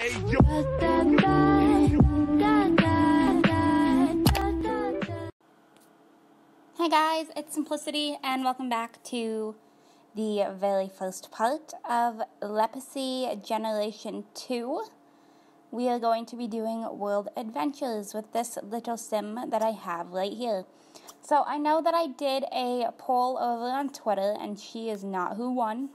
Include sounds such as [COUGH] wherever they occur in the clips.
Hey guys, it's Simplicity, and welcome back to the very first part of Lepacy Generation 2. We are going to be doing world adventures with this little sim that I have right here. So I know that I did a poll over on Twitter, and she is not who won,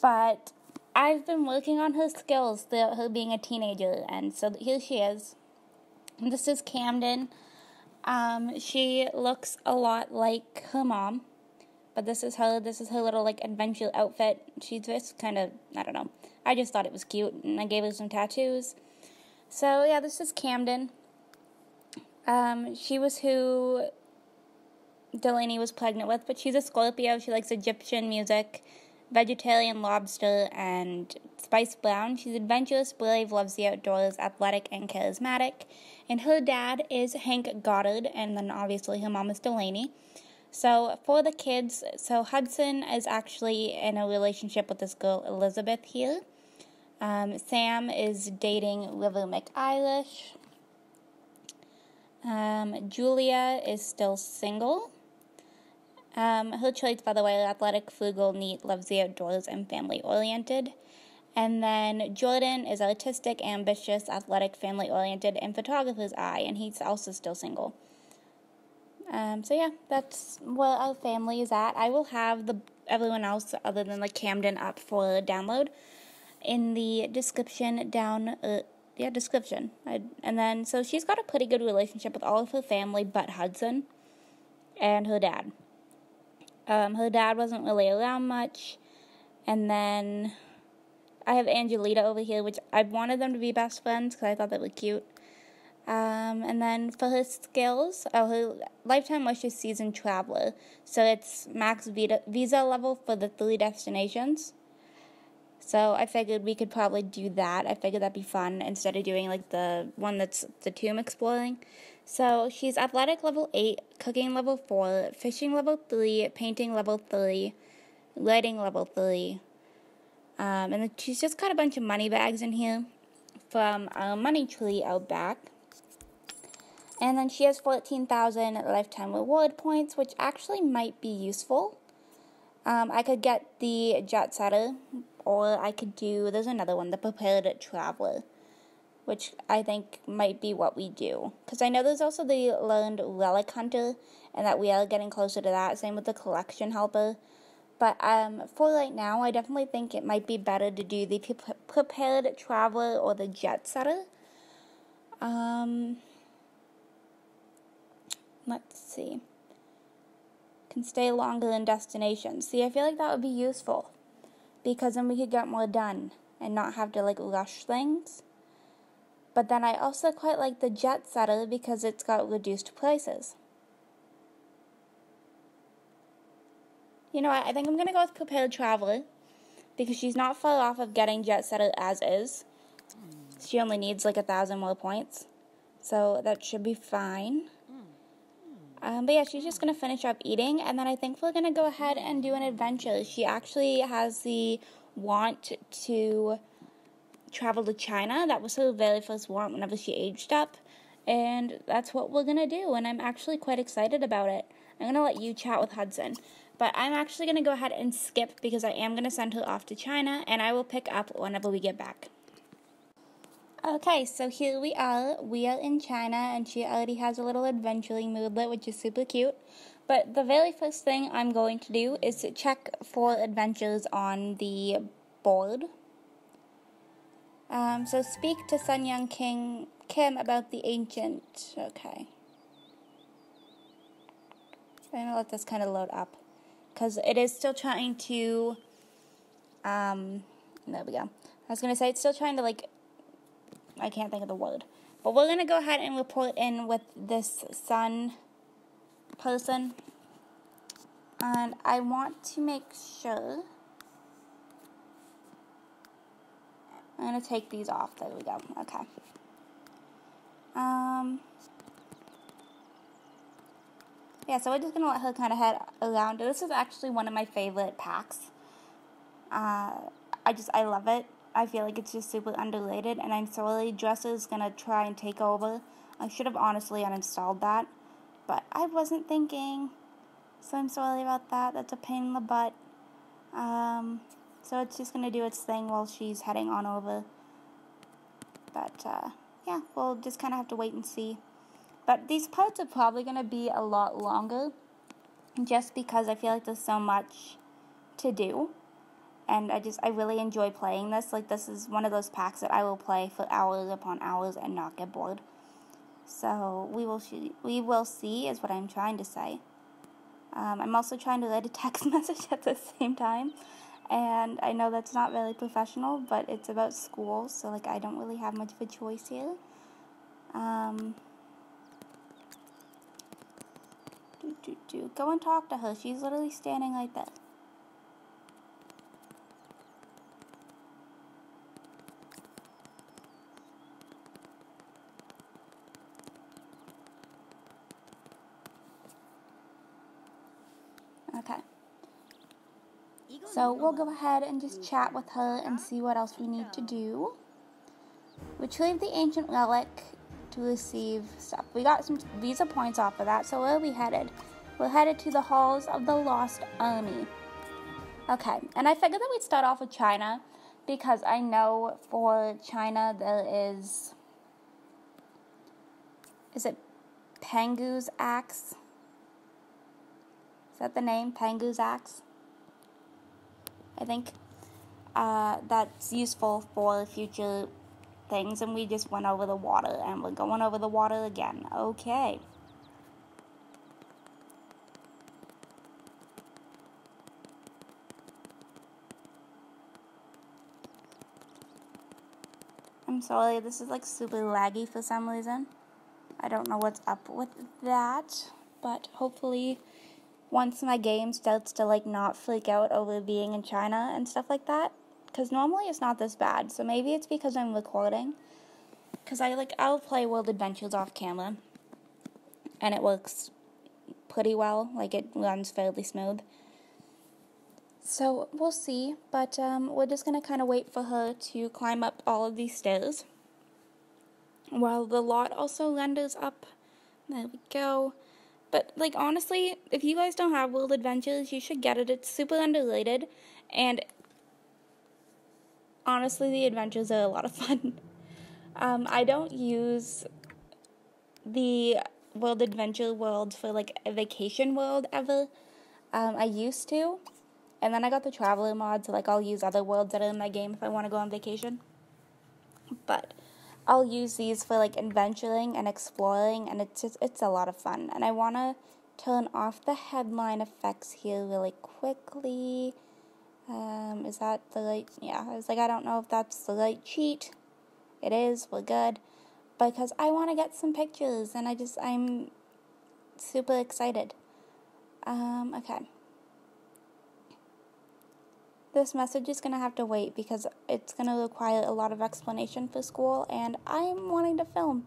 but I've been working on her skills throughout her being a teenager, and so here she is. This is Camden. Um, she looks a lot like her mom, but this is her. This is her little like adventure outfit. She's just kind of I don't know. I just thought it was cute, and I gave her some tattoos. So yeah, this is Camden. Um, she was who Delaney was pregnant with, but she's a Scorpio. She likes Egyptian music vegetarian lobster, and Spice Brown. She's adventurous, brave, loves the outdoors, athletic, and charismatic. And her dad is Hank Goddard, and then obviously her mom is Delaney. So for the kids, so Hudson is actually in a relationship with this girl Elizabeth here. Um, Sam is dating River McEilish. Um, Julia is still single. Um, her traits, by the way, athletic, frugal, neat, loves the outdoors, and family oriented. And then Jordan is artistic, ambitious, athletic, family oriented, and photographer's eye, and he's also still single. Um, so yeah, that's where our family is at. I will have the everyone else other than like Camden up for download in the description down. Uh, yeah, description. I, and then so she's got a pretty good relationship with all of her family, but Hudson and her dad. Um, her dad wasn't really around much. And then I have Angelita over here, which I wanted them to be best friends because I thought they were cute. Um, and then for her skills, oh, her lifetime wish is season traveler. So it's max visa level for the three destinations. So I figured we could probably do that. I figured that'd be fun instead of doing like the one that's the tomb exploring. So she's athletic level 8, cooking level 4, fishing level 3, painting level 3, lighting level 3. Um, and she's just got a bunch of money bags in here from a money tree out back. And then she has 14,000 lifetime reward points, which actually might be useful. Um, I could get the Jet Setter, or I could do, there's another one, the Prepared Traveler which I think might be what we do. Because I know there's also the learned relic hunter, and that we are getting closer to that. Same with the collection helper. But um, for right now, I definitely think it might be better to do the prepared traveler or the jet setter. Um, let's see. Can stay longer in destinations. See, I feel like that would be useful because then we could get more done and not have to like rush things. But then I also quite like the Jet Setter because it's got reduced prices. You know what? I think I'm going to go with Prepared Traveler because she's not far off of getting Jet Setter as is. She only needs like a thousand more points. So that should be fine. Um, but yeah, she's just going to finish up eating, and then I think we're going to go ahead and do an adventure. She actually has the want to travel to China. That was her very first want whenever she aged up. And that's what we're going to do. And I'm actually quite excited about it. I'm going to let you chat with Hudson. But I'm actually going to go ahead and skip because I am going to send her off to China. And I will pick up whenever we get back. Okay, so here we are. We are in China, and she already has a little adventuring moodlet, which is super cute. But the very first thing I'm going to do is to check for adventures on the board um, so speak to Sun Young King Kim about the ancient. Okay. I'm gonna let this kind of load up because it is still trying to. Um, there we go. I was gonna say it's still trying to like. I can't think of the word, but we're gonna go ahead and report in with this sun person, and I want to make sure. I'm going to take these off. There we go. Okay. Um, yeah, so we're just going to let her kind of head around. This is actually one of my favorite packs. Uh, I just, I love it. I feel like it's just super underrated, and I'm sorry, Dresser's gonna try and take over. I should have honestly uninstalled that, but I wasn't thinking, so I'm sorry about that. That's a pain in the butt. Um, so it's just gonna do its thing while she's heading on over. But uh, yeah, we'll just kind of have to wait and see. But these parts are probably gonna be a lot longer, just because I feel like there's so much to do and I just I really enjoy playing this. Like this is one of those packs that I will play for hours upon hours and not get bored. So we will see, we will see is what I'm trying to say. Um, I'm also trying to write a text [LAUGHS] message at the same time, and I know that's not really professional, but it's about school, so like I don't really have much of a choice here. Um, do, do, do. Go and talk to her. She's literally standing right there. Okay. So we'll go ahead and just chat with her and see what else we need to do. Retrieve the ancient relic to receive stuff. We got some visa points off of that, so where are we headed? We're headed to the halls of the Lost Army. Okay, and I figured that we'd start off with China because I know for China there is. Is it Pangu's Axe? Is that the name? Pangu's Axe? I think. Uh, that's useful for future things, and we just went over the water, and we're going over the water again. Okay. I'm sorry, this is like super laggy for some reason. I don't know what's up with that, but hopefully once my game starts to like not freak out over being in China and stuff like that, because normally it's not this bad. So maybe it's because I'm recording. Because I like I'll play World Adventures off camera, and it works pretty well. Like it runs fairly smooth. So we'll see, but um, we're just gonna kind of wait for her to climb up all of these stairs. While the lot also renders up. There we go. But like honestly, if you guys don't have World Adventures, you should get it. It's super underrated, and honestly, the adventures are a lot of fun. [LAUGHS] Um, I don't use the World Adventure World for like a vacation world ever. Um, I used to, and then I got the Traveler mod, so like I'll use other worlds that are in my game if I want to go on vacation. But I'll use these for like adventuring and exploring, and it's just it's a lot of fun. And I want to turn off the headline effects here really quickly. Um, is that the right? Yeah, I was like, I don't know if that's the right cheat. It is. We're good, because I want to get some pictures, and I just I'm super excited. Um, okay this message is going to have to wait because it's going to require a lot of explanation for school, and I'm wanting to film.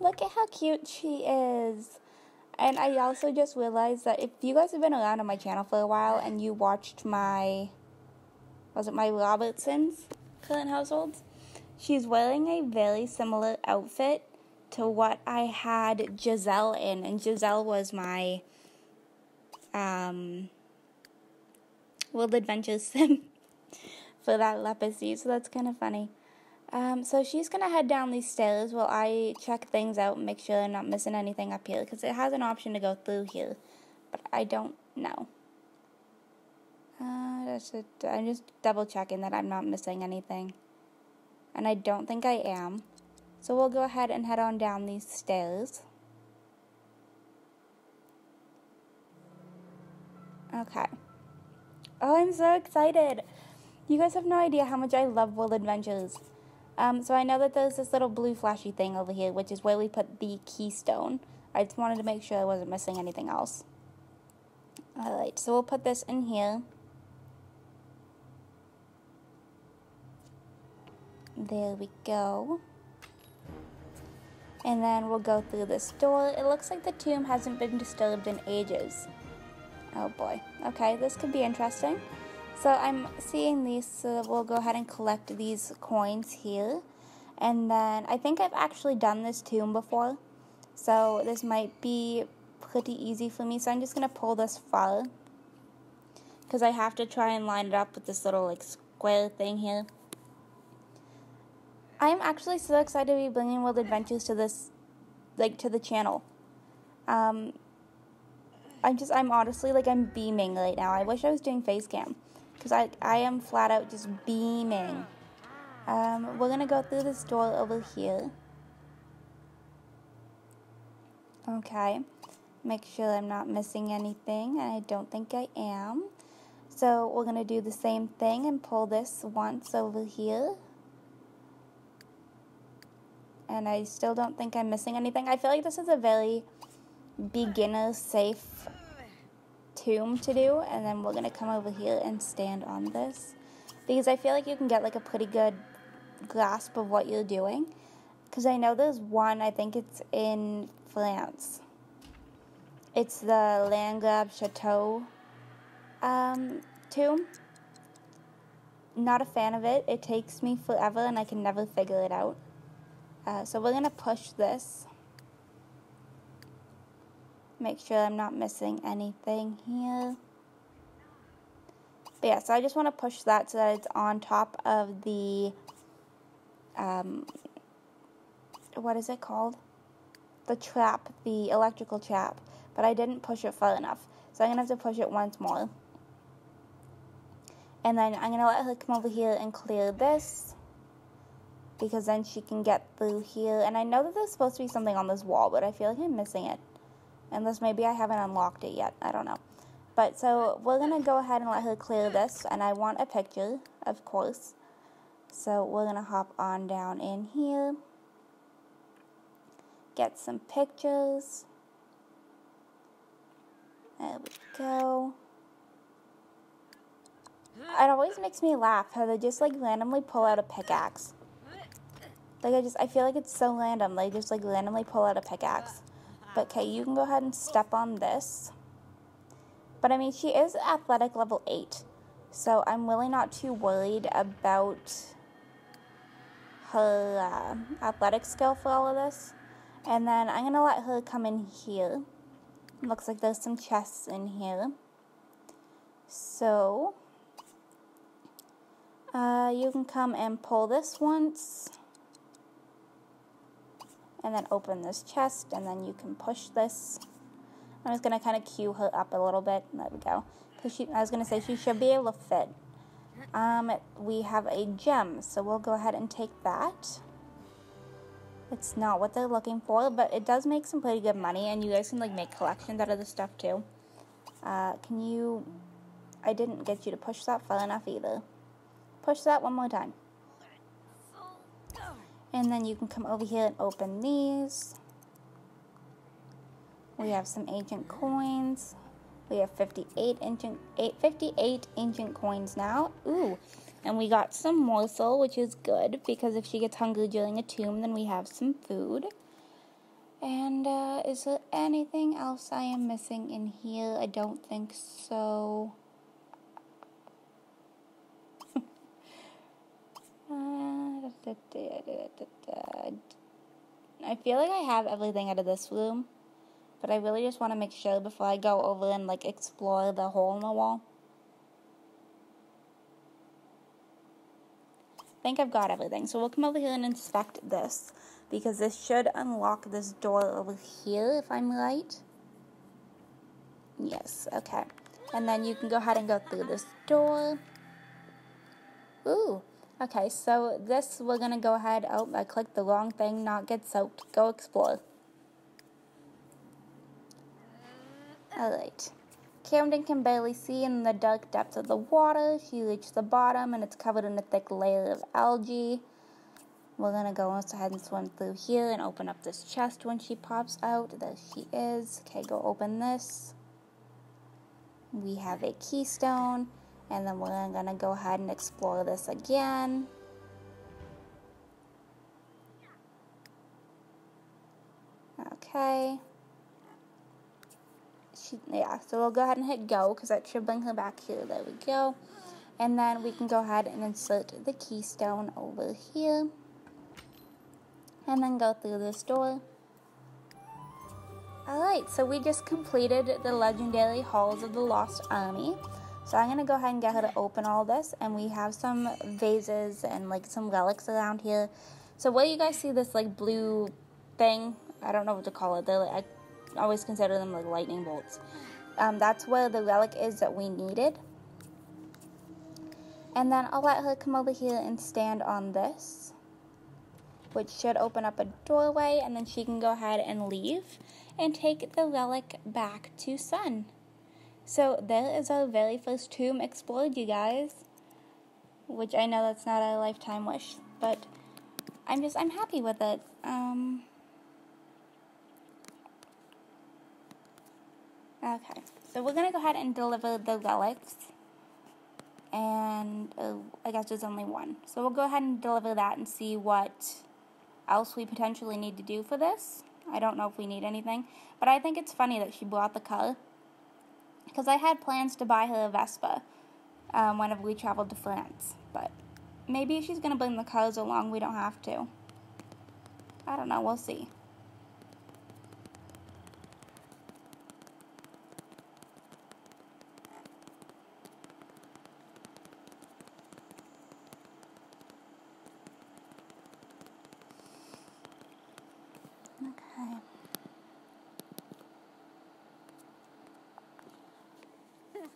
Look at how cute she is. And I also just realized that if you guys have been around on my channel for a while and you watched my, was it my Robertsons current households? She's wearing a very similar outfit to what I had Giselle in, and Giselle was my um, World Adventures sim [LAUGHS] for that lepacy, so that's kind of funny. Um, so she's gonna head down these stairs while I check things out and make sure I'm not missing anything up here because it has an option to go through here, but I don't know. Uh, that's it. I'm just double checking that I'm not missing anything, and I don't think I am. So we'll go ahead and head on down these stairs. Okay. Oh, I'm so excited. You guys have no idea how much I love World Adventures. Um, so I know that there's this little blue flashy thing over here, which is where we put the keystone. I just wanted to make sure I wasn't missing anything else. Alright, so we'll put this in here. There we go. And then we'll go through this door. It looks like the tomb hasn't been disturbed in ages. Oh boy. Okay, this could be interesting. So I'm seeing these, so we'll go ahead and collect these coins here. And then I think I've actually done this tomb before. So this might be pretty easy for me. So I'm just going to pull this far. Because I have to try and line it up with this little like square thing here. I'm actually so excited to be bringing World Adventures to this, like to the channel. Um, I'm just, I'm honestly like I'm beaming right now. I wish I was doing face cam. Because I, I am flat out just beaming. Um, we're to go through this door over here. Okay. Make sure I'm not missing anything, and I don't think I am. So we're to do the same thing and pull this once over here. And I still don't think I'm missing anything. I feel like this is a very beginner safe tomb to do. And then we're to come over here and stand on this. Because I feel like you can get like a pretty good grasp of what you're doing. Because I know there's one, I think it's in France. It's the Landgraab Chateau um, tomb. Not a fan of it. It takes me forever and I can never figure it out. Uh, so we're to push this. Make sure I'm not missing anything here. But yeah, so I just want to push that so that it's on top of the, um, what is it called? The trap, the electrical trap. But I didn't push it far enough. So I'm going to have to push it once more. And then I'm going to let her come over here and clear this. Because then she can get through here. And I know that there's supposed to be something on this wall, but I feel like I'm missing it. Unless maybe I haven't unlocked it yet. I don't know. But so we're going to go ahead and let her clear this. And I want a picture, of course. So we're going to hop on down in here. Get some pictures. There we go. It always makes me laugh how they just like randomly pull out a pickaxe. Like I just, I feel like it's so random. They just like randomly pull out a pickaxe. But okay, you can go ahead and step on this. But I mean, she is athletic level 8. So I'm really not too worried about her uh, athletic skill for all of this. And then I'm going to let her come in here. Looks like there's some chests in here. So, uh, you can come and pull this once. And then open this chest, and then you can push this. I'm just going to kind of cue her up a little bit. There we go. Because she, I was going to say she should be able to fit. Um, we have a gem, so we'll go ahead and take that. It's not what they're looking for, but it does make some pretty good money, and you guys can like make collections out of the stuff too. Uh, can you? I didn't get you to push that far enough either. Push that one more time. And then you can come over here and open these. We have some ancient coins. We have 58 ancient, 58 ancient coins now. Ooh, and we got some morsel, which is good because if she gets hungry during a tomb, then we have some food. And uh, is there anything else I am missing in here? I don't think so. Uh, I feel like I have everything out of this room, but I really just want to make sure before I go over and like explore the hole in the wall. I think I've got everything. So we'll come over here and inspect this because this should unlock this door over here if I'm right. Yes, okay. And then you can go ahead and go through this door. Ooh, okay, so this we're going to go ahead. Oh, I clicked the wrong thing, not get soaked. Go explore. Alright. Camden can barely see in the dark depths of the water. She reached the bottom and it's covered in a thick layer of algae. We're gonna go ahead and swim through here and open up this chest when she pops out. There she is. Okay, go open this. We have a keystone, and then we're gonna go ahead and explore this again. Okay she, yeah, so we'll go ahead and hit go because that should bring her back here. There we go. And then we can go ahead and insert the keystone over here. And then go through this door. Alright, so we just completed the legendary Halls of the Lost Army. So I'm going to go ahead and get her to open all this. And we have some vases and like some relics around here. So what do you guys see this like blue thing? I don't know what to call it. They're, like, I always consider them like lightning bolts. Um, that's where the relic is that we needed. And then I'll let her come over here and stand on this. Which should open up a doorway and then she can go ahead and leave and take the relic back to Sun. So there is our very first tomb explored, you guys. Which I know that's not a lifetime wish, but I'm just, I'm happy with it. Um, okay, so we're to go ahead and deliver the relics. And uh, I guess there's only one. So we'll go ahead and deliver that and see what else we potentially need to do for this. I don't know if we need anything. But I think it's funny that she bought the car. Because I had plans to buy her a Vespa um, whenever we traveled to France. But maybe she's going to bring the cars along. We don't have to. I don't know. We'll see.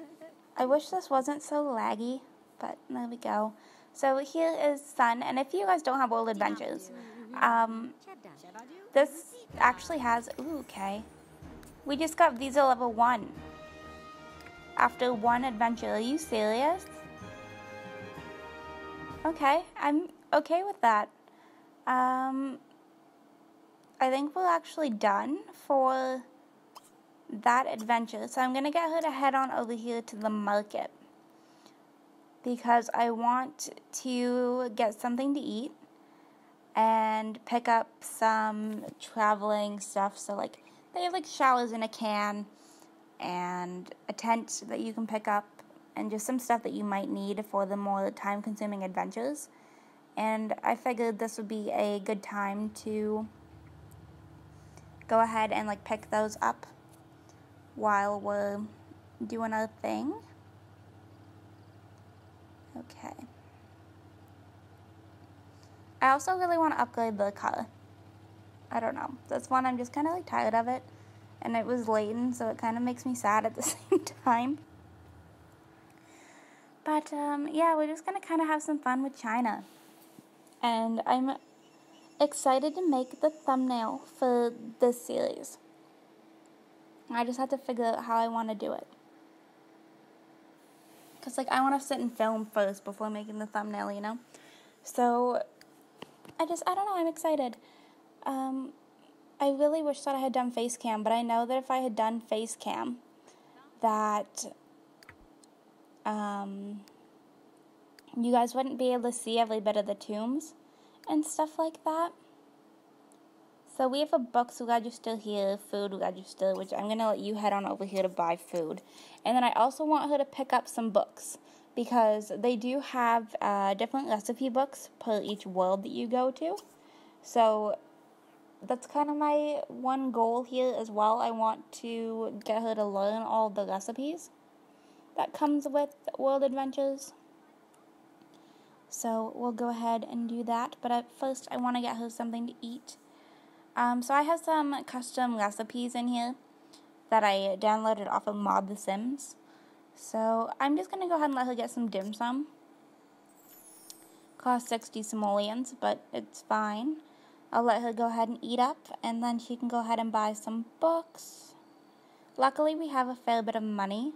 [LAUGHS] I wish this wasn't so laggy, but there we go. So here is Sun, and if you guys don't have World Adventures, um, this actually has, ooh, okay. We just got Visa level 1 after one adventure. Are you serious? Okay, I'm okay with that. Um, I think we're actually done for that adventure. So I'm going to get her to head on over here to the market because I want to get something to eat and pick up some traveling stuff. So, like, they have like showers in a can and a tent that you can pick up and just some stuff that you might need for the more time consuming adventures. And I figured this would be a good time to go ahead and like pick those up while we're doing our thing. Okay. I also really want to upgrade the car. I don't know. That's one I'm just kind of like tired of it. And it was laden, so it kind of makes me sad at the [LAUGHS] same time. But um, yeah, we're just going to kind of have some fun with China. And I'm excited to make the thumbnail for this series. I just have to figure out how I want to do it. Because, like, I want to sit and film first before making the thumbnail, you know? So, I just, I don't know, I'm excited. Um, I really wish that I had done face cam, but I know that if I had done face cam, that um, you guys wouldn't be able to see every bit of the tombs and stuff like that. So we have a box register here, food register, which I'm to let you head on over here to buy food. And then I also want her to pick up some books because they do have uh, different recipe books per each world that you go to. So that's kind of my one goal here as well. I want to get her to learn all the recipes that comes with World Adventures. So we'll go ahead and do that. But at first, I want to get her something to eat. Um, so I have some custom recipes in here that I downloaded off of Mod The Sims. So I'm just going to go ahead and let her get some dim sum. Cost 60 simoleons, but it's fine. I'll let her go ahead and eat up, and then she can go ahead and buy some books. Luckily, we have a fair bit of money,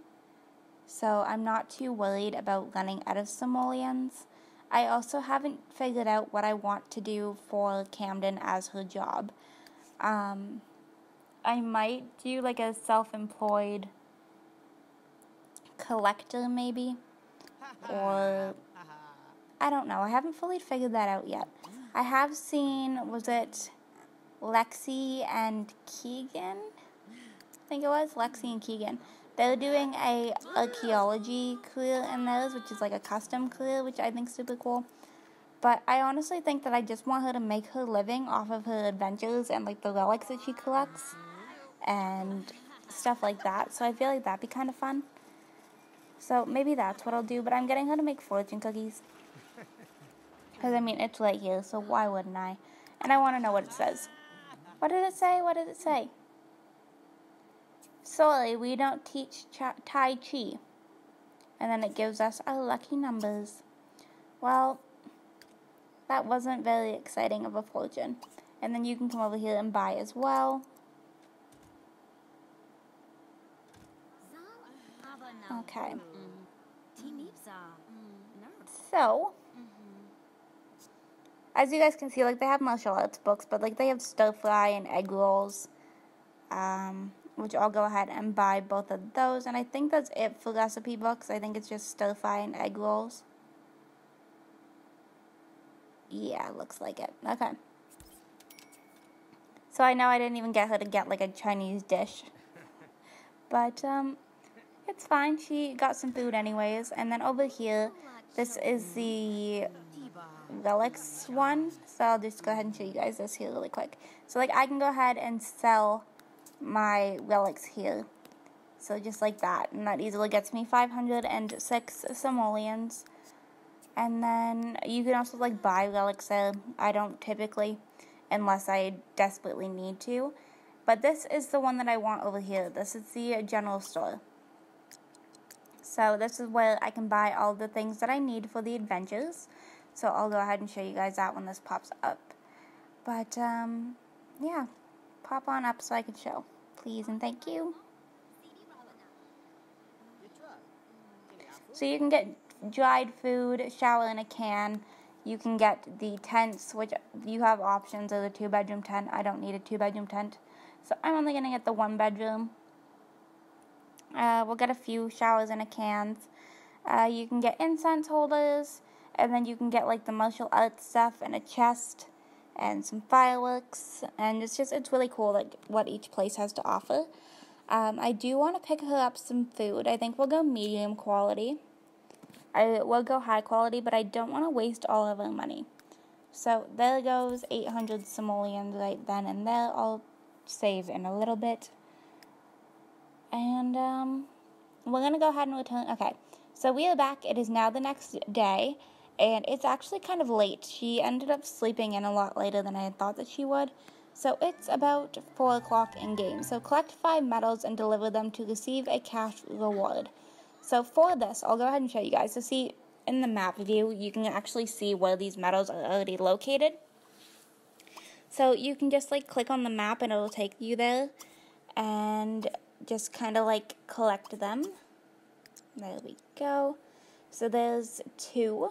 so I'm not too worried about running out of simoleons. I also haven't figured out what I want to do for Camden as her job. Um, I might do like a self employed collector, maybe. Or I don't know. I haven't fully figured that out yet. I have seen, was it Lexi and Keegan? I think it was Lexi and Keegan. They're doing a archaeology career in those, which is like a custom career, which I think is super cool. But I honestly think that I just want her to make her living off of her adventures and like the relics that she collects and stuff like that. So I feel like that'd be kind of fun. So maybe that's what I'll do. But I'm getting her to make fortune cookies. [LAUGHS] Because I mean, it's right here, so why wouldn't I? And I want to know what it says. What did it say? What did it say? Sorry, we don't teach Tai Chi. And then it gives us our lucky numbers. Well, that wasn't very exciting of a fortune. And then you can come over here and buy as well. Okay. So, as you guys can see, like they have martial arts books, but like they have stir fry and egg rolls. Um, which I'll go ahead and buy both of those. And I think that's it for recipe books. I think it's just stir fry and egg rolls. Yeah, looks like it. Okay. So I know I didn't even get her to get like a Chinese dish. But um it's fine. She got some food anyways. And then over here, this is the relics one. So I'll just go ahead and show you guys this here really quick. So like I can go ahead and sell my relics here. So just like that. And that easily gets me 506 simoleons. And then you can also like buy relics there. I don't typically unless I desperately need to. But this is the one that I want over here. This is the general store. So this is where I can buy all the things that I need for the adventures. So I'll go ahead and show you guys that when this pops up. But um, yeah pop on up so I can show. Please and thank you. So you can get dried food, shower in a can. You can get the tents, which you have options of the two bedroom tent. I don't need a two bedroom tent. So I'm only going to get the one bedroom. Uh, we'll get a few showers in a cans. Uh, you can get incense holders, and then you can get like the martial arts stuff and a chest and some fireworks, and it's just it's really cool like what each place has to offer. Um, I do want to pick her up some food. I think we'll go medium quality. I will go high quality, but I don't want to waste all of my money. So there goes 800 simoleons right then and there. I'll save in a little bit. And um, we're going to go ahead and return. Okay, so we are back. It is now the next day and it's actually kind of late. She ended up sleeping in a lot later than I had thought that she would. So it's about 4 o'clock in game. So collect 5 medals and deliver them to receive a cash reward. So for this, I'll go ahead and show you guys. So see, in the map view, you can actually see where these medals are already located. So you can just like click on the map and it'll take you there and just kind of like collect them. There we go. So there's two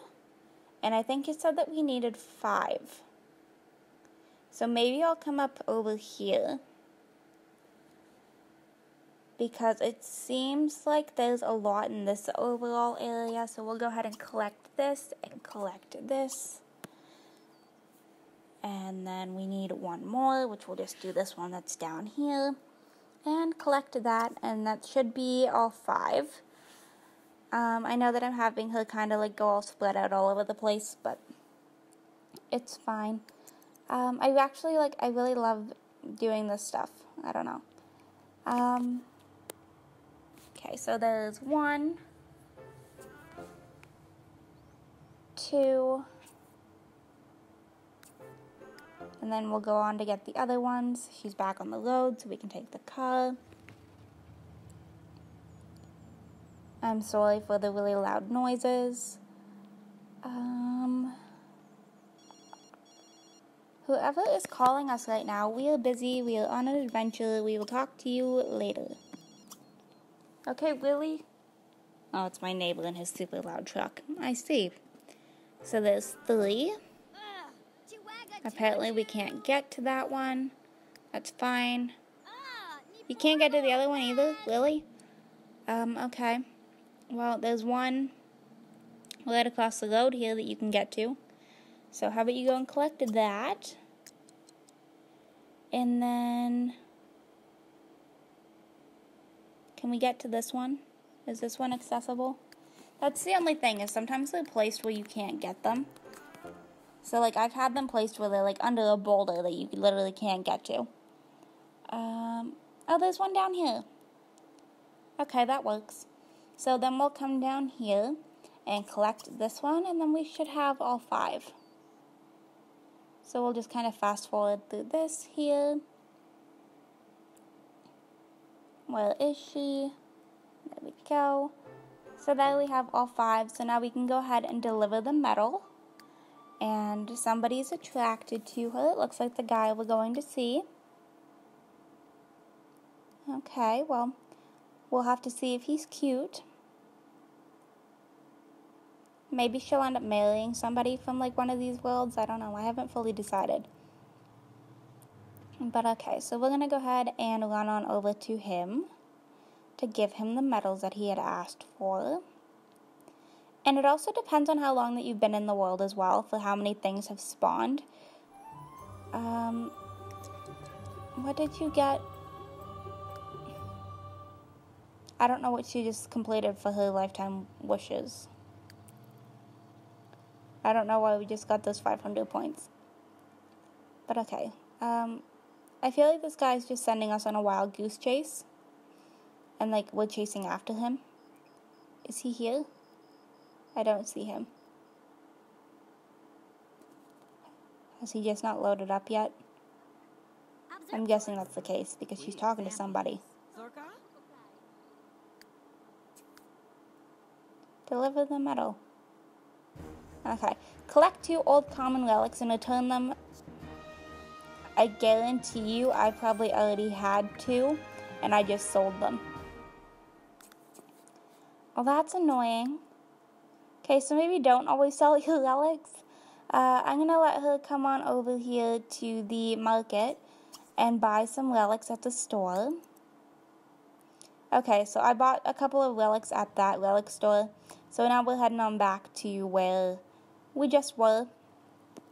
and I think it said that we needed five. So maybe I'll come up over here because it seems like there's a lot in this overall area. So we'll go ahead and collect this and collect this. And then we need one more, which we'll just do this one that's down here. And collect that, and that should be all five. Um, I know that I'm having her kind of like go all split out all over the place, but it's fine. Um, I actually like, I really love doing this stuff. I don't know. Um, okay, so there's one, two, and then we'll go on to get the other ones. She's back on the load, so we can take the car. I'm sorry for the really loud noises. Um, whoever is calling us right now, we are busy, we are on an adventure, we will talk to you later. Okay, Willie? Oh, it's my neighbor in his super loud truck. I see. So there's three. Apparently, we can't get to that one. That's fine. You can't get to the other one either, Willie? Um, okay. Well, there's one right across the road here that you can get to. So how about you go and collect that? And then Can we get to this one? Is this one accessible? That's the only thing, is sometimes they're placed where you can't get them. So, like, I've had them placed where they're, like, under a boulder that you literally can't get to. Um, oh, there's one down here. Okay, that works. So then we'll come down here and collect this one, and then we should have all five. So we'll just kind of fast forward through this here. Where is she? There we go. So there we have all five. So now we can go ahead and deliver the medal. And somebody's attracted to her. It looks like the guy we're going to see. Okay, well, we'll have to see if he's cute. Maybe she'll end up marrying somebody from like one of these worlds. I don't know. I haven't fully decided. But okay, so we're going to go ahead and run on over to him to give him the medals that he had asked for. And it also depends on how long that you've been in the world as well, for how many things have spawned. Um, what did you get? I don't know what she just completed for her lifetime wishes. I don't know why we just got those 500 points. But okay. Um, I feel like this guy's just sending us on a wild goose chase. And like we're chasing after him. Is he here? I don't see him. Has he just not loaded up yet? I'm guessing that's the case because she's talking to somebody. Deliver the medal. Okay. Collect two old common relics and return them. I guarantee you I probably already had two and I just sold them. Well, that's annoying. Okay, so maybe don't always sell [LAUGHS] your relics. Uh, I'm to let her come on over here to the market and buy some relics at the store. Okay, so I bought a couple of relics at that relic store. So now we're heading on back to where we just were.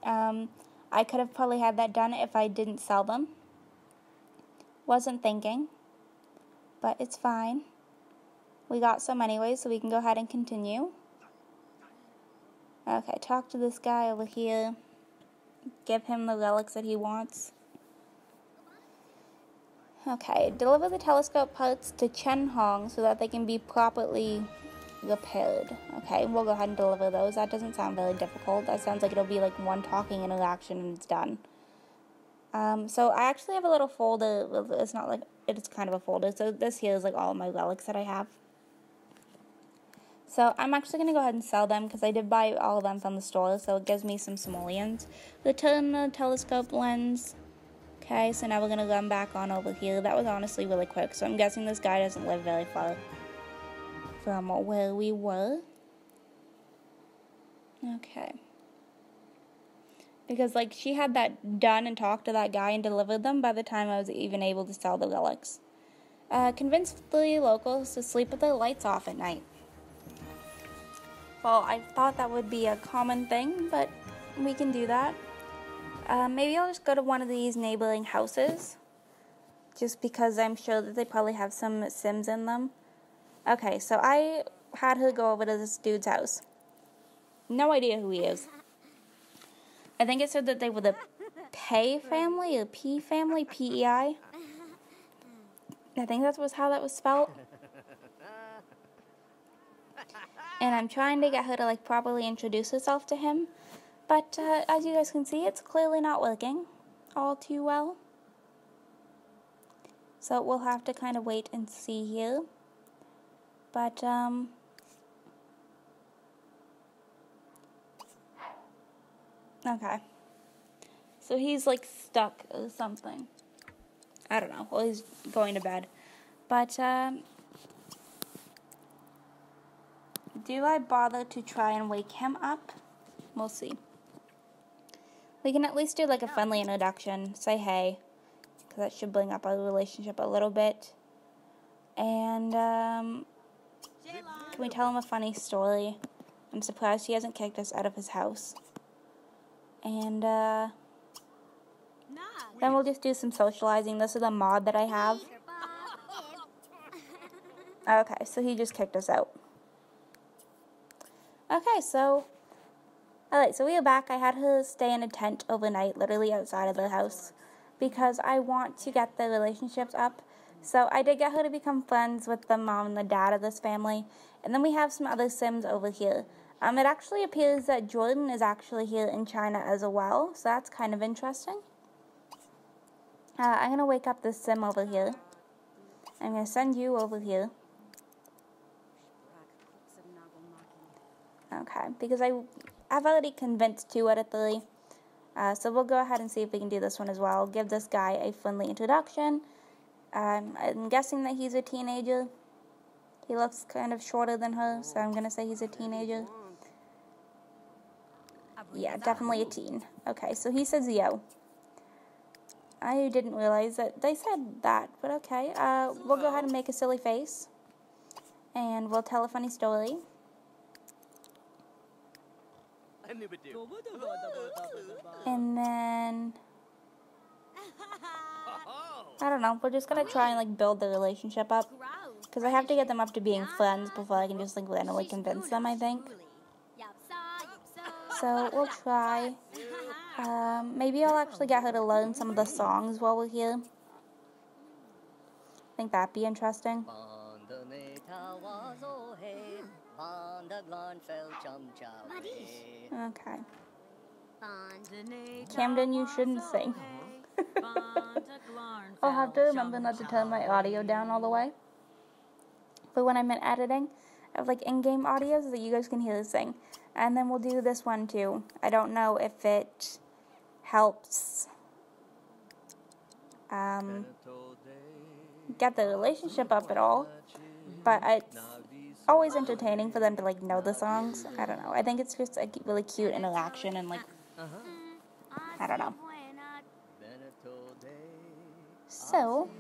Um, I could have probably had that done if I didn't sell them. Wasn't thinking, but it's fine. We got some anyway, so we can go ahead and continue. Okay, talk to this guy over here. Give him the relics that he wants. Okay, deliver the telescope parts to Chen Hong so that they can be properly repaired. Okay, we'll go ahead and deliver those. That doesn't sound very difficult. That sounds like it'll be like one talking interaction and it's done. Um, so I actually have a little folder. It's not like it's kind of a folder. So this here is like all my relics that I have. So I'm actually going to go ahead and sell them because I did buy all of them from the store. So it gives me some simoleons. Return the telescope lens. Okay, so now we're going to run back on over here. That was honestly really quick. So I'm guessing this guy doesn't live very far from where we were. Okay. Because, like, she had that done and talked to that guy and delivered them by the time I was even able to sell the relics. Uh, convince the locals to sleep with their lights off at night. Well, I thought that would be a common thing, but we can do that. Uh, maybe I'll just go to one of these neighboring houses, just because I'm sure that they probably have some Sims in them. Okay, so I had her go over to this dude's house. No idea who he is. I think it said that they were the Pei family the P family, P E I. I think that was how that was spelled. And I'm trying to get her to like properly introduce herself to him, but uh, as you guys can see, it's clearly not working all too well. So we'll have to kind of wait and see here. But, um, okay. So he's like stuck or something. I don't know. Well, he's going to bed. But, um, do I bother to try and wake him up? We'll see. We can at least do like a friendly introduction. Say hey. Because that should bring up our relationship a little bit. And, um, can we tell him a funny story? I'm surprised he hasn't kicked us out of his house. And, uh, then we'll just do some socializing. This is a mod that I have. Okay, so he just kicked us out. Okay, so alright, so we are back. I had her stay in a tent overnight, literally outside of the house, because I want to get the relationships up. So I did get her to become friends with the mom and the dad of this family, and then we have some other Sims over here. Um, it actually appears that Jordan is actually here in China as well, so that's kind of interesting. Uh, I'm gonna wake up this Sim over here. I'm gonna send you over here. Okay, because I, I've already convinced two out of three. Uh, so we'll go ahead and see if we can do this one as well. Give this guy a friendly introduction. Um, I'm guessing that he's a teenager. He looks kind of shorter than her, so I'm to say he's a teenager. Yeah, definitely a teen. Okay, so he says yo. I didn't realize that they said that, but okay. Uh, we'll go ahead and make a silly face. And we'll tell a funny story. And then I don't know. We're just gonna try and like build the relationship up because I have to get them up to being friends before I can just like randomly convince them. I think. So we'll try. Um, maybe I'll actually get her to learn some of the songs while we're here. I think that'd be interesting. Okay. Camden, you shouldn't sing. [LAUGHS] I'll have to remember not to turn my audio down all the way. But when I'm in editing, have like in-game audio so that you guys can hear this thing. And then we'll do this one too. I don't know if it helps um, get the relationship up at all, but it's always entertaining for them to like know the songs. I don't know. I think it's just a really cute interaction and like I don't know. So,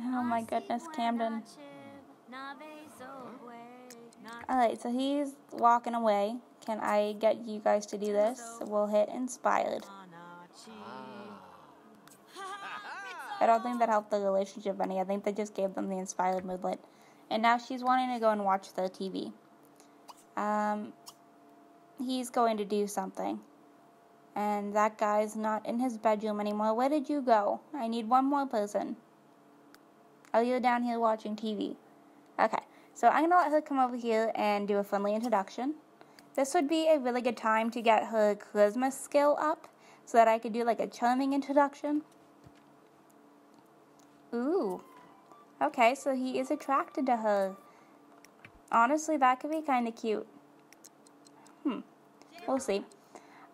oh my goodness, Camden. Alright, so he's walking away. Can I get you guys to do this? We'll hit inspired. I don't think that helped the relationship any. I think that just gave them the inspired moodlet. And now she's wanting to go and watch the TV. Um, he's going to do something. And that guy's not in his bedroom anymore. Where did you go? I need one more person. Oh, you're down here watching TV. Okay, so I'm gonna let her come over here and do a friendly introduction. This would be a really good time to get her charisma skill up so that I could do like a charming introduction. Ooh. Okay, so he is attracted to her. Honestly, that could be kind of cute. Hmm. We'll see.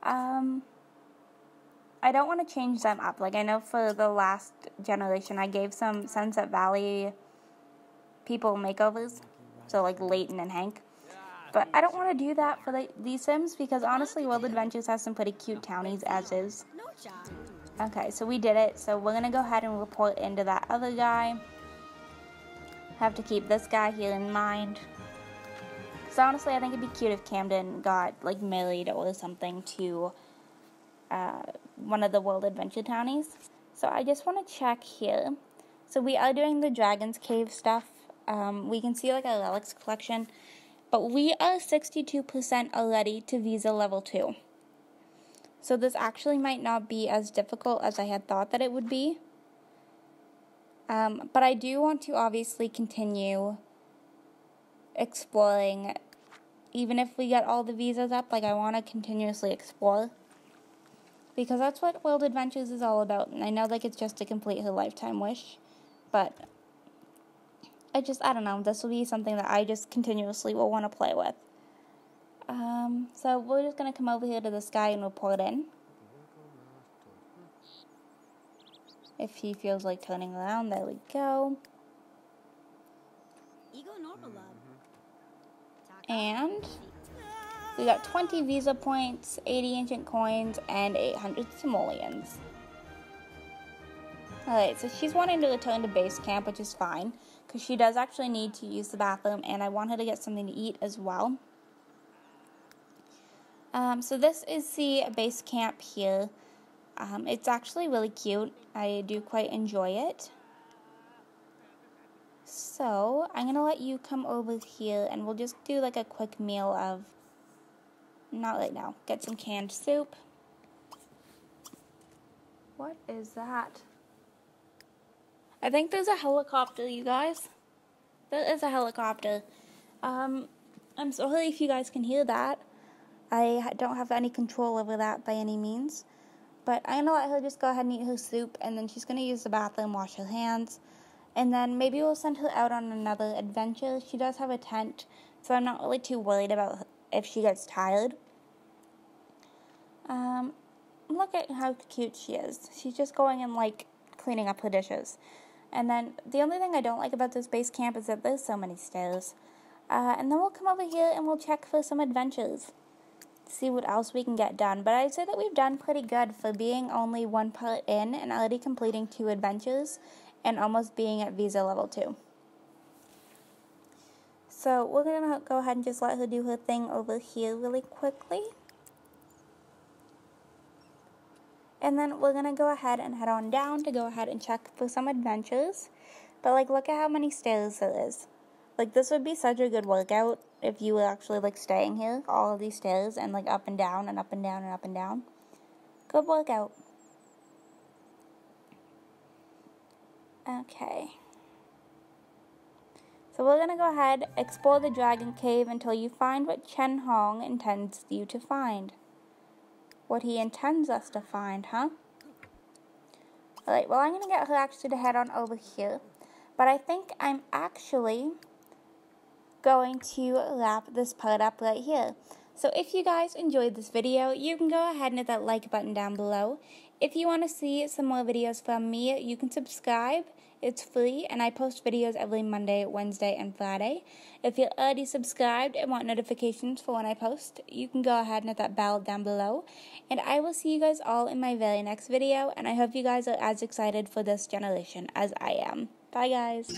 Um, I don't want to change them up. Like, I know for the last generation, I gave some Sunset Valley people makeovers. So, like, Layton and Hank. But I don't want to do that for the, these Sims because honestly, World Adventures has some pretty cute townies as is. Okay, so we did it. So we're to go ahead and report into that other guy. Have to keep this guy here in mind. Because honestly, I think it'd be cute if Camden got, like, married or something to uh, one of the World Adventure townies. So I just want to check here. So we are doing the Dragon's Cave stuff. Um, we can see, like, a relics collection. But we are 62% already to Visa Level 2. So this actually might not be as difficult as I had thought that it would be. Um, but I do want to obviously continue exploring. Even if we get all the visas up, like I want to continuously explore. Because that's what World Adventures is all about. And I know like it's just to complete her lifetime wish. But I just, I don't know, this will be something that I just continuously will want to play with. Um, so we're just going to come over here to this guy and report in. If he feels like turning around, there we go. And we got 20 Visa points, 80 ancient coins, and 800 simoleons. Alright, so she's wanting to return to base camp, which is fine because she does actually need to use the bathroom and I want her to get something to eat as well. Um, so this is the base camp here. Um, it's actually really cute. I do quite enjoy it. So I'm gonna let you come over here and we'll just do like a quick meal of, not right now, get some canned soup. What is that? I think there's a helicopter, you guys. There is a helicopter. Um, I'm sorry if you guys can hear that. I don't have any control over that by any means. But I'm gonna let her just go ahead and eat her soup, and then she's gonna use the bathroom, wash her hands, and then maybe we'll send her out on another adventure. She does have a tent, so I'm not really too worried about if she gets tired. Um, look at how cute she is. She's just going and like cleaning up her dishes. And then the only thing I don't like about this base camp is that there's so many stairs. Uh, and then we'll come over here and we'll check for some adventures. See what else we can get done. But I'd say that we've done pretty good for being only one part in and already completing two adventures and almost being at visa level 2. So we're going to go ahead and just let her do her thing over here really quickly. And then we're going to go ahead and head on down to go ahead and check for some adventures. But like look at how many stairs there is. Like this would be such a good workout if you were actually like staying here, all of these stairs and like up and down and up and down and up and down. Good workout. Okay. So we're going to go ahead, explore the Dragon Cave until you find what Chen Hong intends you to find. What he intends us to find, huh? Alright, well I'm going to get her actually to head on over here. But I think I'm actually going to wrap this part up right here. So if you guys enjoyed this video, you can go ahead and hit that like button down below. If you want to see some more videos from me, you can subscribe. It's free, and I post videos every Monday, Wednesday, and Friday. If you're already subscribed and want notifications for when I post, you can go ahead and hit that bell down below. And I will see you guys all in my very next video, and I hope you guys are as excited for this generation as I am. Bye, guys.